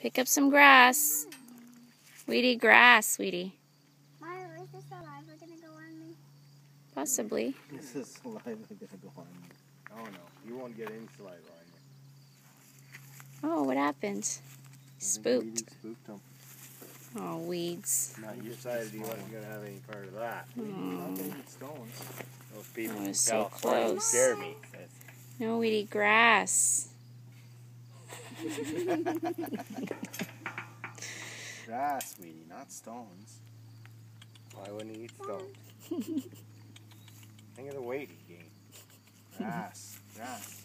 Pick up some grass. Sweetie, grass, sweetie. Mom, is the saliva gonna go on me? Possibly. This is the saliva gonna go on you? Oh no, you won't get any saliva on you. Oh, what happened? Spooked. Spooked him. Oh, weeds. Not You used to decided he wasn't gonna have any part of that. Not gonna get stones. Those people That from was so California close. scare me. That's- No, weedy grass. Grass, Weedy, not stones. Why wouldn't he eat stones? Think of the weight he gained. Grass, grass.